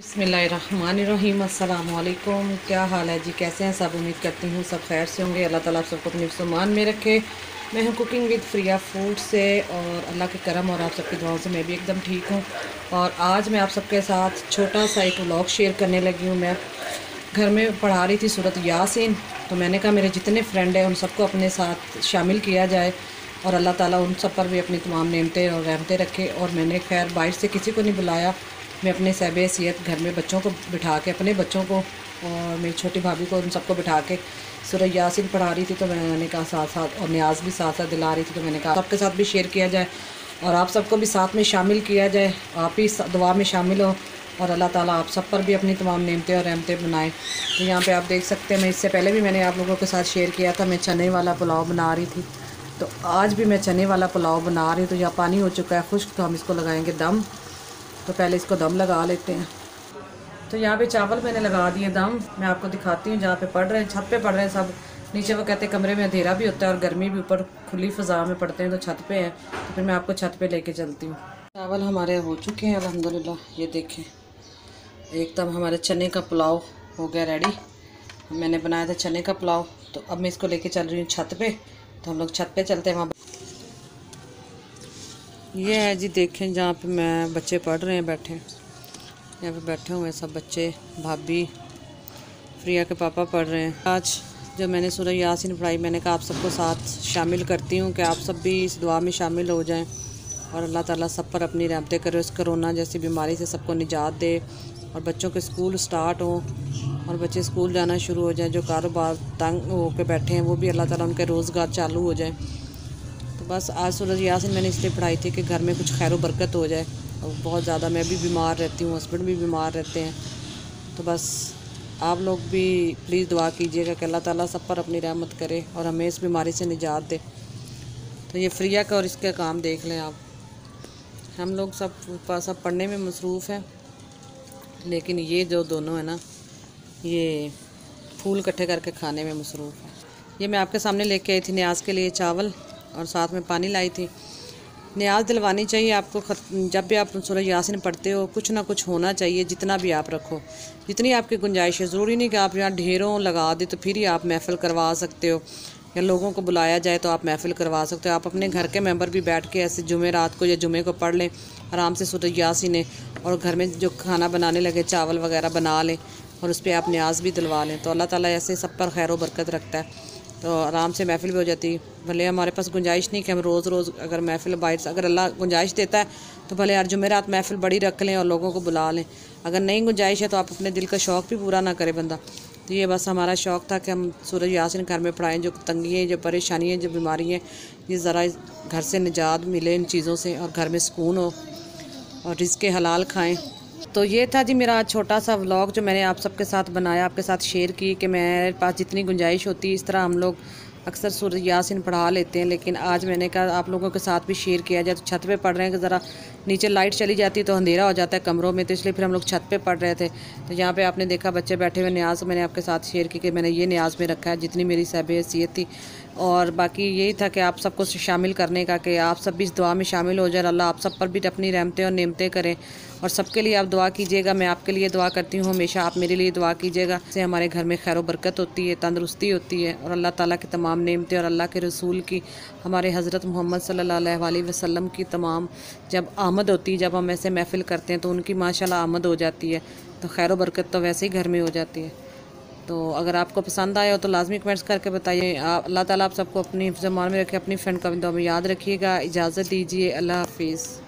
बसमीम अल्लाम क्या हाल है जी? कैसे हैं? सब उम्मीद करती हूँ सब खैर से होंगे। अल्लाह ताला आप सबको अपने सामान में रखे। मैं हूँ कुकिंग विद फ्रिया फ़ूड से और अल्लाह के करम और आप सबकी दुआओं से मैं भी एकदम ठीक हूँ। और आज मैं आप सबके साथ छोटा सा एक व्लॉग शेयर करने लगी हूँ। मैं घर में पढ़ा रही थी सूरत यासिन। तो मैंने कहा, मेरे जितने फ्रेंड हैं, उन सबको अपने साथ शामिल किया जाए और अल्लाह ताला उन सब पर भी अपनी तमाम नेमतें और रहमतें रखे। और मैंने खैर बाहर से किसी को नहीं बुलाया। मैं अपने सहब सीत घर में बच्चों को बिठा के, अपने बच्चों को और मेरी छोटी भाभी को उन सबको बिठा के। सुरह यासिन पढ़ा रही थी तो मैंने कहा साथ साथ और न्याज भी साथ साथ दिला रही थी तो मैंने कहा सबके साथ भी शेयर किया जाए और आप सबको भी साथ में शामिल किया जाए। आप ही दुआ में शामिल हो और अल्लाह ताला आप सब पर भी अपनी तमाम नेमतें और रहमतें बनाएँ। तो यहाँ पे आप देख सकते हैं, मैं इससे पहले भी मैंने आप लोगों के साथ शेयर किया था, मैं चने वाला पुलाव बना रही थी। तो आज भी मैं चने वाला पुलाव बना रही हूँ तो यहाँ पानी हो चुका है, खुश्क तो हम इसको लगाएँगे दम। तो पहले इसको दम लगा लेते हैं। तो यहाँ पे चावल मैंने लगा दिए दम। मैं आपको दिखाती हूँ जहाँ पे पढ़ रहे हैं, छत पे पढ़ रहे हैं सब। नीचे वो कहते हैं, कमरे में अंधेरा भी होता है और गर्मी भी ऊपर खुली फ़ज़ा में पड़ते हैं तो छत पे है। तो फिर मैं आपको छत पे लेके चलती हूँ। चावल हमारे हो चुके हैं अलहमदिल्ला ये देखें एकदम हमारे चने का पुलाव हो गया रेडी मैंने बनाया था चने का पुलाव तो अब मैं इसको लेके चल रही हूँ छत पे। तो हम लोग छत पे चलते हैं, वहाँ ये है जी, देखें जहाँ पे मैं बच्चे पढ़ रहे हैं बैठे। यहाँ पे बैठे हुए सब बच्चे, भाभी, प्रिया के पापा पढ़ रहे हैं। आज जब मैंने सूर्य यासिन पढ़ाई, मैंने कहा आप सबको साथ शामिल करती हूँ कि आप सब भी इस दुआ में शामिल हो जाएँ और अल्लाह ताला सब पर अपनी रहमतें करो इस करोना जैसी बीमारी से सबको निजात दे और बच्चों के स्कूल स्टार्ट हो और बच्चे स्कूल जाना शुरू हो जाए, जो कारोबार तंग होकर बैठे हैं, वो भी अल्लाह ताला उनके रोज़गार चालू हो जाए। बस आज सूरज यासिन, मैंने इसलिए पढ़ाई थी कि घर में कुछ खैर बरकत हो जाए। और बहुत ज़्यादा मैं भी बीमार रहती हूँ, हस्बैंड भी बीमार रहते हैं। तो बस आप लोग भी प्लीज़ दुआ कीजिएगा कि अल्लाह ताला सब पर अपनी रहमत करे और हमें इस बीमारी से निजात दे। तो ये फ्रिया का और इसका काम देख लें आप। हम लोग सब सब पढ़ने में मसरूफ़ हैं, लेकिन ये जो दोनों है ना, ये फूल इकट्ठे करके खाने में मसरूफ़ है। ये मैं आपके सामने लेके आई थी न्याज के लिए चावल। और साथ में पानी लाई थी। न्याज दिलवानी चाहिए आपको जब भी आप सूरज यासिन पढ़ते हो, कुछ ना कुछ होना चाहिए, जितना भी आप रखो। जितनी आपकी गुंजाइश है, ज़रूरी नहीं कि आप यहाँ ढेरों लगा दे तो फिर ही आप महफ़िल करवा सकते हो। या लोगों को बुलाया जाए तो आप महफ़िल करवा सकते हो। आप अपने घर के मेंबर भी बैठ के ऐसे जुमे रात को या जुमे को पढ़ लें, आराम से सूरज यासिन और घर में जो खाना बनाने लगे, चावल वगैरह बना लें और उस पर आप न्याज भी दिलवा लें। तो अल्लाह ताला ऐसे सब पर खैर बरकत रखता है। तो आराम से महफ़िल भी हो जाती भले हमारे पास गुंजाइश नहीं कि हम रोज़ रोज़ अगर महफ़िल बाहर अगर अल्लाह गुंजाइश देता है तो भले यार जुमेरात महफ़िल बड़ी रख लें और लोगों को बुला लें। अगर नहीं गुंजाइश है तो आप अपने दिल का शौक़ भी पूरा ना करें बंदा। तो ये बस हमारा शौक़ था कि हम सूरज यासिन घर में पढ़ाएँ, जो तंगी हैं, जो परेशानी हैं, जो बीमारी हैं, ये ज़रा घर से निजात मिले इन चीज़ों से और घर में सुकून हो और रिज़ हलाल खाएँ। तो ये था जी मेरा छोटा सा व्लॉग जो मैंने आप सबके साथ बनाया, आपके साथ शेयर की कि मेरे पास जितनी गुंजाइश होती, इस तरह हम लोग अक्सर सूर्य यासिन पढ़ा लेते हैं, लेकिन आज मैंने कहा आप लोगों के साथ भी शेयर किया जाए। तो छत पे पढ़ रहे हैं कि ज़रा नीचे लाइट चली जाती है तो अंधेरा हो जाता है कमरों में तो इसलिए फिर हम लोग छत पे पढ़ रहे थे। तो यहाँ पे आपने देखा बच्चे बैठे हुए, न्याज मैंने आपके साथ शेयर की कि मैंने ये न्याज में रखा है, जितनी मेरी सहब थी। और बाकी यही था कि आप सबको शामिल करने का कि आप सब भी इस दुआ में शामिल हो जाए। अल्लाह आप सब पर भी अपनी रहमतें और नेमतें करें। और सबके लिए आप दुआ कीजिएगा। मैं आपके लिए दुआ करती हूँ। हमेशा आप मेरे लिए दुआ कीजिएगा। से हमारे घर में खैर बरकत होती है, तंदरुस्ती होती है और अल्लाह ताला की तमाम नेमतें और अल्लाह के रसूल की, हमारे हज़रत मोहम्मद अलैहि वसल्लम की तमाम जब आमद होती है जब हम ऐसे महफ़िल करते हैं तो उनकी माशाल्लाह आमद हो जाती है। तो खैर बरकत तो वैसे ही घर में हो जाती है। तो अगर आपको पसंद आया हो तो लाजमी कमेंट्स करके बताइए। अल्लाह ताला आप सबको अपनी जमान में रखे, अपनी फ्रेंड का में याद रखिएगा। इजाज़त दीजिए। अल्लाह हाफिज़।